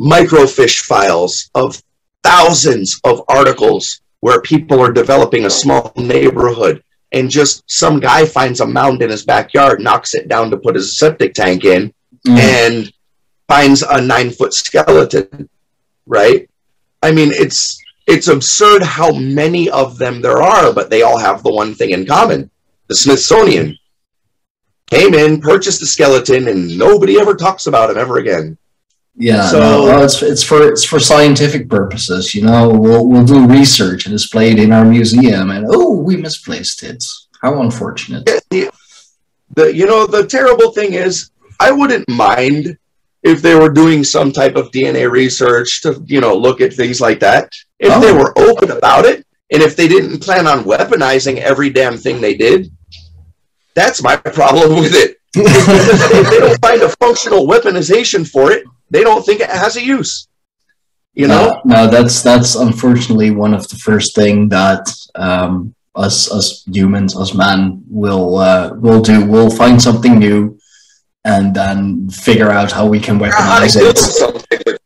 microfiche files of thousands of articles where people are developing a small neighborhood and just some guy finds a mound in his backyard, knocks it down to put his septic tank in, mm. and finds a nine foot skeleton, right? I mean, it's it's absurd how many of them there are, but they all have the one thing in common: the Smithsonian came in, purchased the skeleton, and nobody ever talks about him ever again. Yeah, so no, well, it's it's for it's for scientific purposes. You know, we'll we'll do research and display it in our museum, and oh, we misplaced it. How unfortunate. The, the you know the terrible thing is, I wouldn't mind if they were doing some type of DNA research to you know look at things like that. If oh. they were open about it, and if they didn't plan on weaponizing every damn thing they did, that's my problem with it. if they don't find a functional weaponization for it, they don't think it has a use. You know? No, no that's that's unfortunately one of the first thing that um, us us humans, us man, will uh, will do. We'll find something new and then figure out how we can weaponize it.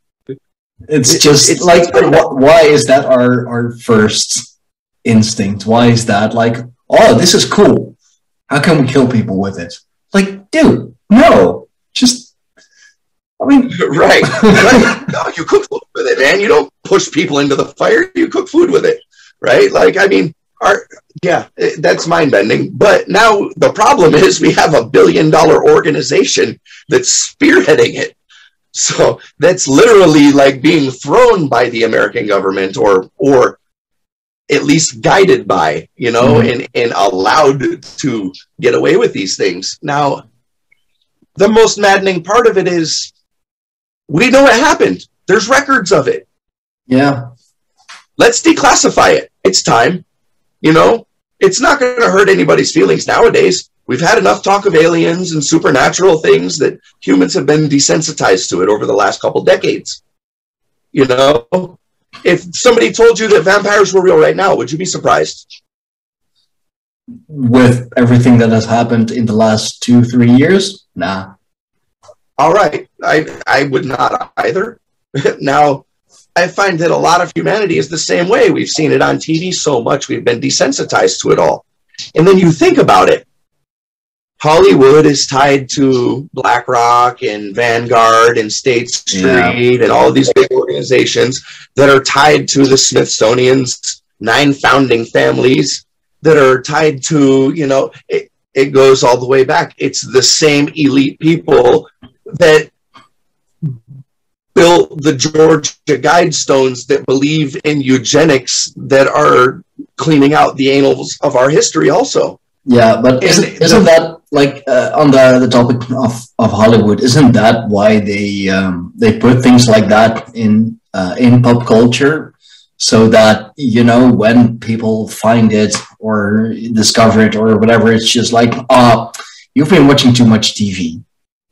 It's just it's, like, why is that our our first instinct? Why is that like, oh, this is cool? How can we kill people with it? Like, dude, no, just. I mean, right, right. No, you cook food with it, man. You don't push people into the fire. You cook food with it, right? Like, I mean, our yeah, that's mind bending. But now the problem is we have a billion dollar organization that's spearheading it. So that's literally like being thrown by the American government or or at least guided by, you know, mm-hmm. and, and allowed to get away with these things. Now, the most maddening part of it is we know it happened. There's records of it. Yeah. Let's declassify it. It's time. You know, it's not going to hurt anybody's feelings nowadays. We've had enough talk of aliens and supernatural things that humans have been desensitized to it over the last couple decades. You know, if somebody told you that vampires were real right now, would you be surprised? With everything that has happened in the last two, three years? Nah. All right. I, I would not either. now, I find that a lot of humanity is the same way. We've seen it on TV so much, we've been desensitized to it all. And then you think about it Hollywood is tied to BlackRock and Vanguard and State Street yeah. and all of these big organizations that are tied to the Smithsonian's nine founding families that are tied to, you know, it, it goes all the way back. It's the same elite people that built the Georgia Guidestones that believe in eugenics that are cleaning out the annals of our history also. Yeah, but isn't, isn't that like uh, on the, the topic of, of Hollywood? Isn't that why they um, they put things like that in uh, in pop culture so that you know when people find it or discover it or whatever, it's just like ah, oh, you've been watching too much TV.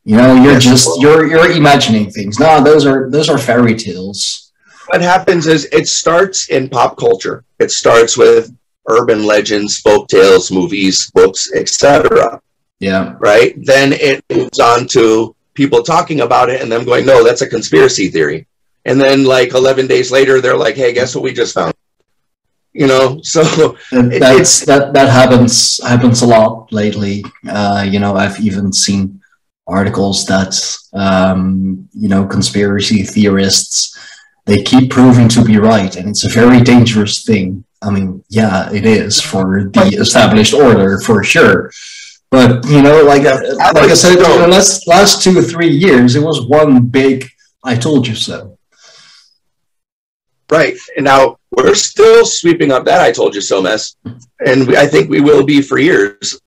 You know, you're just you're you're imagining things. No, those are those are fairy tales. What happens is it starts in pop culture. It starts with urban legends, folk tales, movies, books, etc. Yeah. Right? Then it moves on to people talking about it and them going, no, that's a conspiracy theory. And then like 11 days later, they're like, hey, guess what we just found? You know, so that's, that, that happens, happens a lot lately. Uh, you know, I've even seen articles that, um, you know, conspiracy theorists, they keep proving to be right. And it's a very dangerous thing I mean, yeah, it is for the established order for sure. But you know, like uh, like I said, the last last two or three years, it was one big "I told you so." Right, and now we're still sweeping up that "I told you so" mess, and I think we will be for years.